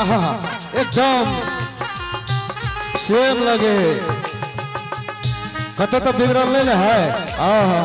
आहा एकदम। सेम लगे। कत तो बिगड़ल नहीं ना है। आहा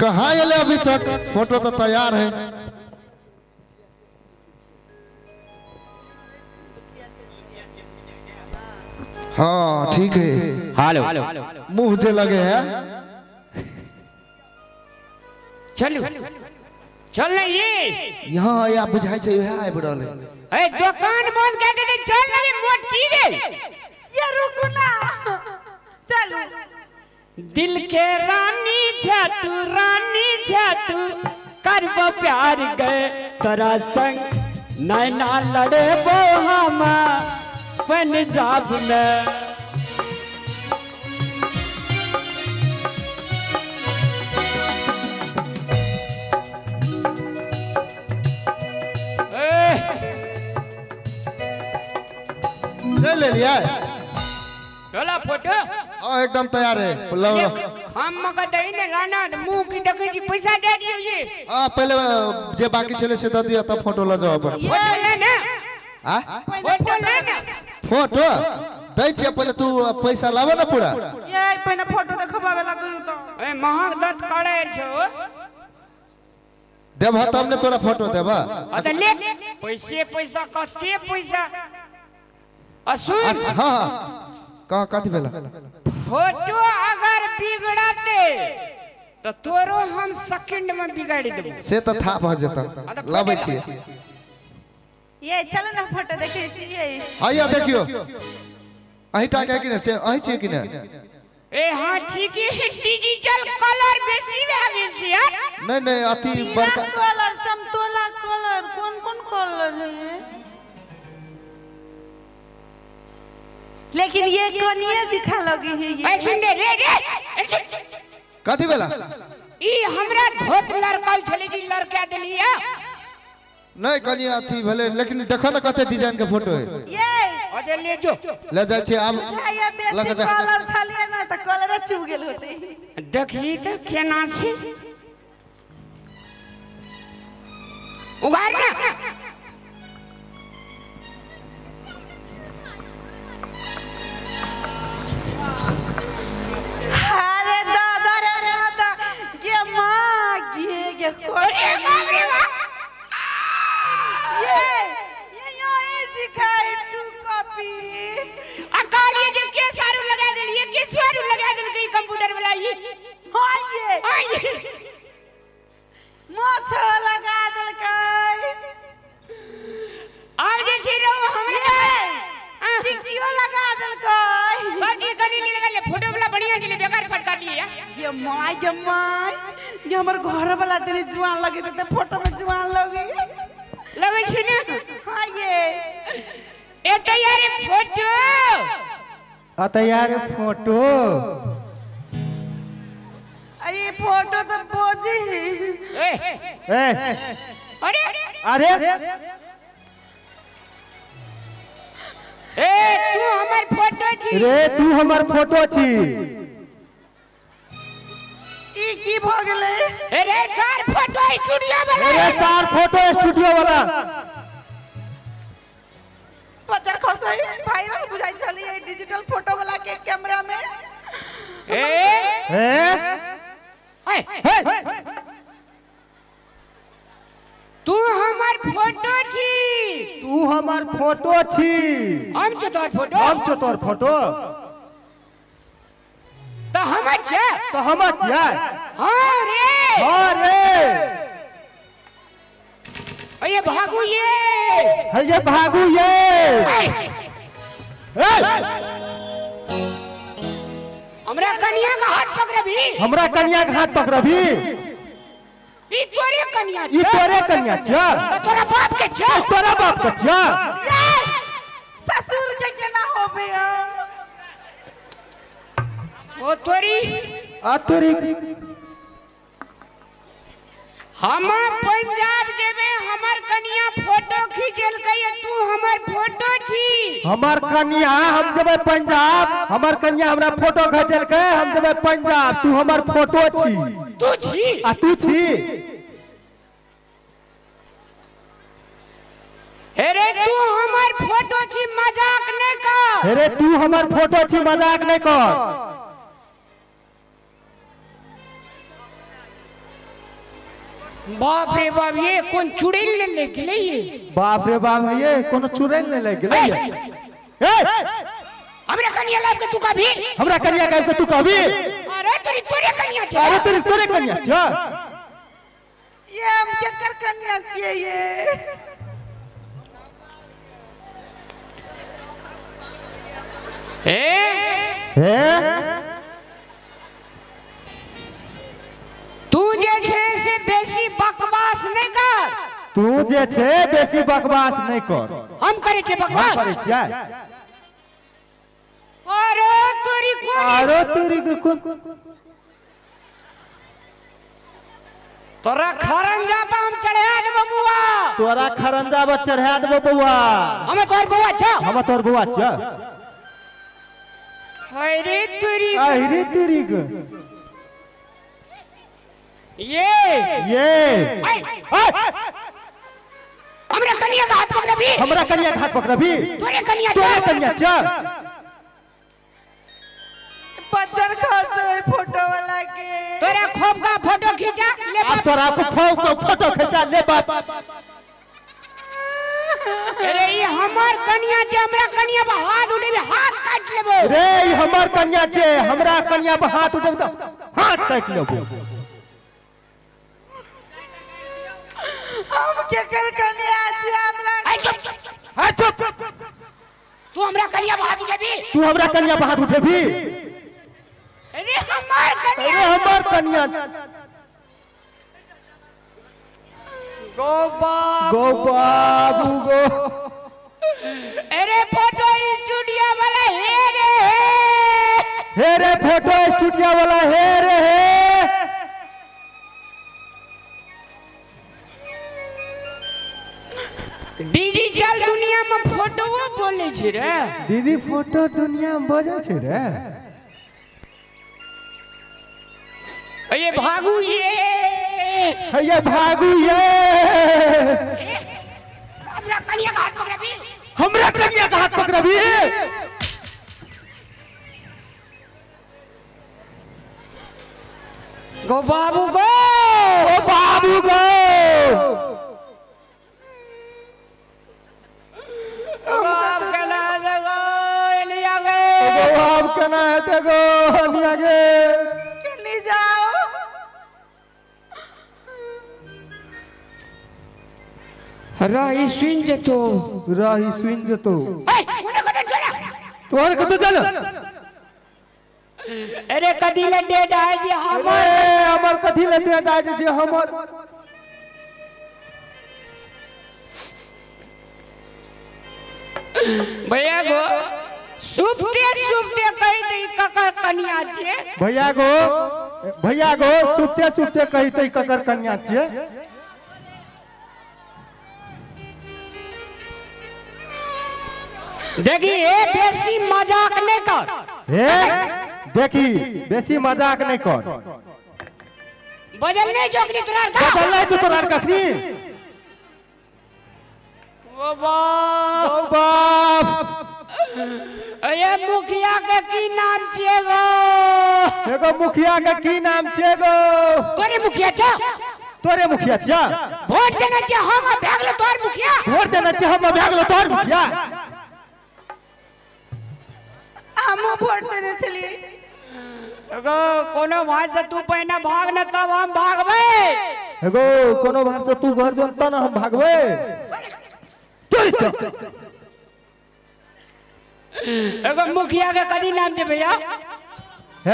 कहाँ एले अभी तक? फ़ोटो तो तैयार है। हाँ ठीक है। हेलो। मुँह जे लगे है। चलो। चल ये यहाँ या बुझाई छै उहे आबि रहल है ए दुकान बंद कर दे चल लगे मोट की रे। ये रुको ना। चलो। दिल के रानी छटू रानी छटू करबो प्यार गए तोरा संग नैना लड़े बो हम पंजाब में ले लिया चला फ़ोटो हाँ एकदम तैयार है। लो हम मगर दही ने लाना मुँह की देखे जी पैसा दे दियो ये। हाँ पहले जे बाकी छले से दे दिया तब फ़ोटो ले जाओ पर फ़ोटो ले ना। हाँ? फ़ोटो ले ना। फ़ोटो? दै छियै पहले तू पैसा लाबो ना पूरा। ये पहले फ़ोटो देखबावे लागू तो। ए महक दत करे छो। देब तब ने तोरा फ़ोटो देब। अत ले पैसे पैसा कते पैसा? अच्छा हाँ हाँ। कहाँ कथी भेला फ़ोटो अगर बिगड़ते तो तोरो हम सेकंड में बिगाड़ देबो। से तो था भऽ जेतौ लाबै छियै। ये चलो ना फ़ोटो देखे छी ये। आइया देखियो। अहीं टा के कि ने से अहीं छियै कि ने ए हाँ ठीक है। डिजिटल कलर बेसी भए गेल छै यार। नहीं नहीं अथी पीला बड़का कलर समतोला कलर कौन कौन कलर है लेकिन ये कनिया दिखा लगी है ये। सुन रे रे रे। कथी भेला ई हमरा धोत लड़कल छले जी लड़का देलिए नहीं कनी अथी भेले लेकिन देखो ना कते डिज़ाइन के फ़ोटो है। ये। अजे ले जो। ले आब बुझाइया बेसी लग जा। कलर छलिए ना तो कलर चू गेल होते। देखी तो केना से उगार ना। बढ़िया के लिए बेकार काट लिया ये माय ये माय। ये हमर घर वाला तेरे जुआन लगे थे फ़ोटो में जुआन लगी। लगे छी ना। हाँ ये। ए तैयारी फ़ोटो। अत यार फ़ोटो। ये फ़ोटो तो बोझी ए ए। अरे। अरे। ए तू हमर फ़ोटो छी। रे तू हमर फ़ोटो छी। ई की भ गेलै? ए रे सर फ़ोटो स्टूडियो वाला अरे सार फ़ोटो स्टूडियो वाला बच्चा खसै वायरस बुझाई छली है डिजिटल फ़ोटो वाला के कैमरा में। ए ए? ए, तू फ़ोटो छी। तू हमर फ़ोटो छी। हम छ तोर फ़ोटो। हम छो तोर फ़ोटो। तो हम छ तो हम छियै? हाँ रे। हाँ रे। अरे भागू ये। ये भागू ये। ए, हमरा कन्या का हाथ पकड़बी हमरा कन्या के हाथ पकड़बी ई तोरे कन्या ई छ तोरे कन्या छियै तोरा बाप के छ तोरा बाप के ये ससुर के केना होबे ओ तोरी। आ तोरी। हम पंजाब जेबे हमर कन्या फ़ोटो खींचल कहिए तू हमर फ़ोटो छी। हमर कन्या हम जेबै पंजाब। हमर कन्या हमरा फ़ोटो खींचलकै हम जेबै पंजाब। तू हमर फ़ोटो छी। तू छी आ तू छी अरे तू हमर फ़ोटो छी मज़ाक नहीं कर अरे तू हमर फ़ोटो छी मज़ाक नहीं कर बाप रे बाप ये कौन चुड़ैल ने ले लेके ले ये बाप रे बाप ये कोनो चुड़ैल नहीं लग गेलै ए हमरा कनिया लाभ के तू कभी हमरा कनिया कहब के तू कहबी अरे तोरी तोरे कनिया छे। अरे तोरे तोरे कनिया छ। ये हम केकर कन्या छियै ये। ए हे? तू जे छे से बेसी बकवास नहीं कर। तू जे छै बेसी बकवास नहीं कर। हम करे छे हम बकवास करै अरे तोरी कोन आरो तोरी के तोरा खरंजा पे हम चढ़ा देबो बुआ। तोरा खरंजा पर चढ़ा देबो बौआ। हमें तोर बुआ छ। हम तोर बौआ छ। अरे तोरी अहिरे तेरी ये। ये। हमरा कनिया का हाथ पकड़ भी हमरा कनिया के हाथ पकड़बी। तोरे कनिया तोरे कनिया छ। बच्चन खर्च है फ़ोटो वाला के। तोरे खोप का फ़ोटो खींचा ले अब तोरा को फो- को फ़ोटो खींचा ले बाप। अरे ये हमार कनिया जे हमरा कनिया पे हाथ उठेबे हाथ काट लेबो। रे ई हमर कन्या छै हमरा कन्या पर हाथ उठेब त हाथ काट लेबो। हम केकर कन्या छियै हमरा ऐ चुप हाँ चुप। तू हमरा कनिया पे हाथ उठेबी। तू हमरा कन्या पर हाथ उठेबी। अरे हमार कनिया। गो बाबू गो। अरे फ़ोटो स्टूडियो वाला हे रे। हे रे फ़ोटो स्टूडियो वाला हे रे। हे डिजिटल दुनिया में फ़ोटो बोले छै रे। दीदी फ़ोटो दुनिया में बजे छै रे। अरे भागू ये। हैया भागू ये। हमरा कनिया का हाथ पकड़बी? हमरा कन्या का हाथ पकड़बी? गो बाबू गो। ओ बाबू गो। बाप गो। गे अब केना हेतै गो हनिया गे। रही सुन जेतो रही कदे चला। तोहर कतौ चल। अरे कदी ले डेड है जी हमर। हमर कथी ले दे डाट छै हमर। भैया गो सुपटे सुपटे कह दे ककर कनिया छे भैया गो भैया गो सुते सुते कहितै ककर कन्या छियै। देखी ए बेसी मज़ाक नहीं कर। हे देखी बेसी मज़ाक नहीं कर। बजल नहीं जोकनी तोरा का बचल नहीं छौ तोरा कखनी ओ बाप। ओ बाप। अरे मुखिया के की नाम छिए गो? एगो मुखिया के की नाम छै गो? तोरे मुखिया छ? तोरे मुखिया छ? वोट देना छ हम भागले तोर मुखिया। वोट देना छै हम भए गेलो तोहर मुखिया। हमो वोट देने छलिए एगो कोनो भाई से तू पहले भाग न तब हम भागबे। एगो कोनो भार से तू घर जोन न हम भागबै। चल चल। एगो मुखिया के कदी नाम छै भैया?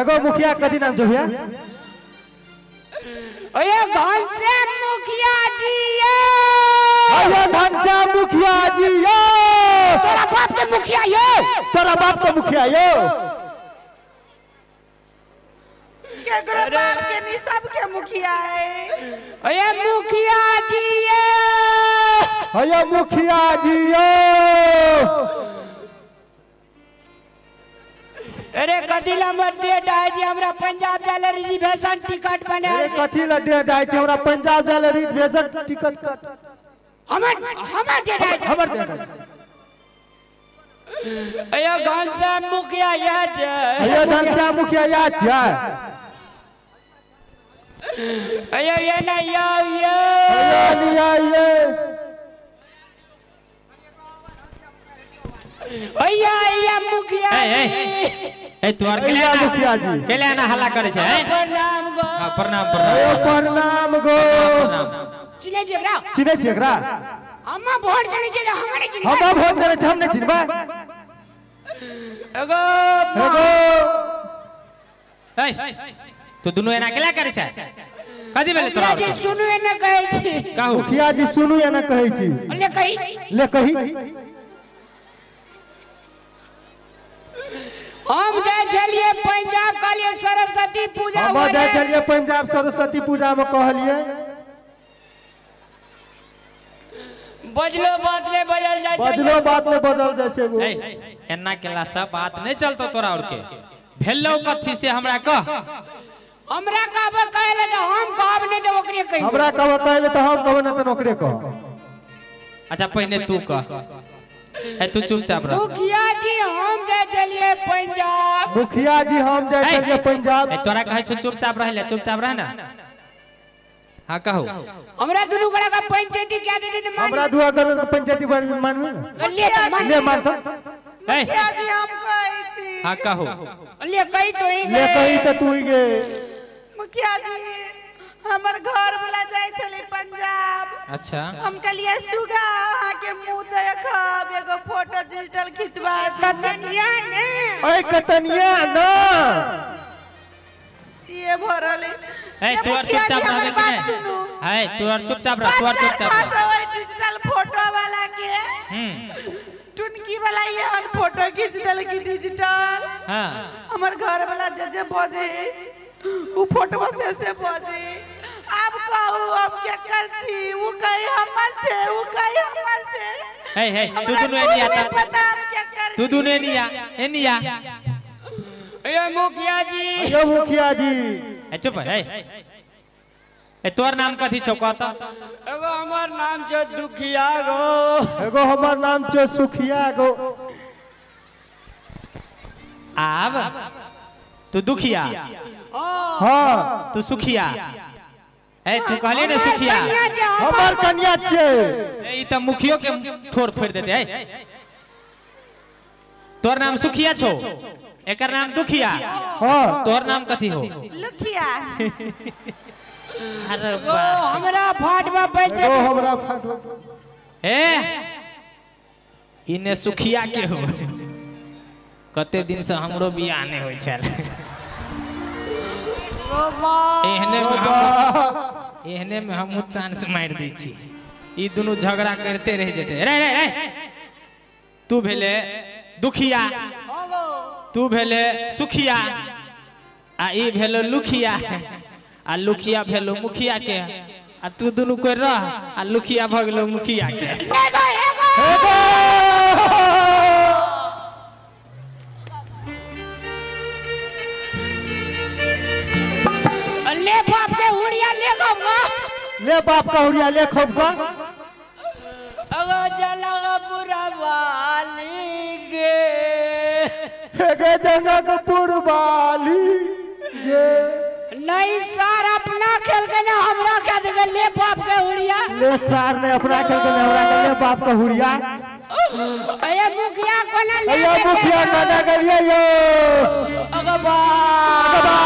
एगो मुखिया कथी नाम छै भैया? अरे घनश्याम मुखिया जी ये अयो घनश्याम मुखिया जी यो। तोरा बाप के मुखिया ये। तोरा बाप के मुखिया यो। केकरो बाप के नहीं सबके मुखिया है। अरे मुखिया जी ये अयो मुखिया जी यो अरे कदिला मत दे डाय जी हमरा पंजाब जाले रिजर्वेशन टिकट बना अरे कथी ला डेट आइ छै हमरा पंजाब जाय ले रिजर्वेशन टिकट। कट हमर हमर दे डाय हमर डेट आइ अयो घनश्याम मुखिया याद अयो घनश्याम मुखिया याद छै अयो ये ना यो यो अयो लिया ये अयो अयो मुखिया ए, ए तोहर के अयो मुखिया जी केले ना हल्ला करे छै हैं? प्रणाम गो हाँ, प्रणाम प्रणाम गो प्रणाम चिने जेकरा चिन्है छियै एकरा हम वोट देने जे हमरे चिने हमरा भोट देने छै हम नहि चिन्हबै एगो एगो। ए तू दुनू एना केला करे छै? कथी भेलै तोरा जी सुनवे न कहै छी। कहू। मुखिया जी सुनू या ना कहै छी। ले कही। ले कही। हम जाय छलिए पंजाब कहलिए सरस्वती पूजा हम। जाइ छलियै पंजाब सरस्वती पूजा में कहलियै। बजलो बात ले बजल जाय छै। बजलो बात ने बदल जाइ छै एगो। ए एना केला से बात नहीं चलतो तोरा और के भेलौ कथी से हमरा कह? हमरा कहबे कहले जे हम कहब नहीं तो ओकरे कही हमरा कहब कहले तऽ हम कहब ना तऽ ओकरे कह। अच्छा पहले तू कह। ए तू चुपचाप रह। मुखिया जी हम जाय छलिए पंजाब। मुखिया जी हम जाइ ए, छलियै पंजाब। ए तोरा कहै छौ चुपचाप रह ले चुपचाप रह ना। हाँ कहू। हमरा दुनू गोरा का पंचायती क्या दे दे हमरा दुआ गल पंचायती बाड़ी मानबे ना ले तो मान। ले मान तो मुखिया जी हम कहै छी। हाँ कहू। ले कही तो ही ले। कही तऽ तू ही गे मुखिया जी हमर घर वाला जाय छले पंजाब। अच्छा। हम कहलिए सुगा अहाँ के मुँह देखब एगो फ़ोटो डिजिटल खिंचवा कतनिया ने। ऐ कतनिया ना। ये भरल ए तू और चुपचाप रह कि नहीं है तू और चुपचाप रह तू और चुपचाप रह। डिजिटल फ़ोटो वाला के। हम्म। टुनकी वाला ये हम फ़ोटो खींच देल की डिजिटल हाँ। हमर घर वाला जे जे बजे। उ फ़ोटो से से बजे। अब कहू अब क्या कर छी उ कही हमर छे उ कही हमर छे। हे हे तू दुनू एनी खुद नहीं आता पता हम क्या कर तू दुनू एनी आ एनी आ ए मुखिया जी मुखिया जी चुप है तोर नाम कथी छौ कह तो एगो हमर नाम छै दुखिया गो एगो हमर नाम छै सुखिया गो आब तू दुखिया हाँ तू सुखिया ए तू कहले ने सुखिया हमर कन्या छै ए, ई त मुखियो के ठोर फोड़ देते है तोर नाम सुखिया छौ एकर नाम दुखिया। हाँ तोर नाम कथी हो? लुखिया। अरे ओ हमरा फाट में बैठ एगो हमरा फाटो ए इने सुखिया के हो। कते दिन से हमरो बियाह नहीं होय छल। एहने में हम एहने में हम चांस मार दै छी। ई दुनू झगड़ा करते रह जेते। रे रे रे। तू भेले दुखिया। तू भेले सुखिया आ ई भेलो लुखिया आ लुखिया भेलो मुखिया के आ तू दुनू कोई रह आ लुखिया भ गेलो मुखिया के। एगो एगो ले बाप के हुड़िया ले बाप का हुड़िया ले खोप का अगो जनकपुर वाली ये। नहीं सर अपना खेल के ना हमरा कह दे ले बाप के हुड़िया। ले सर ने अपना खेल के ना हमरा के ले बाप के हुड़िया। अरे मुखिया को ना ले अरे मुखिया कोना गलिया यो। अगबा। अगबा।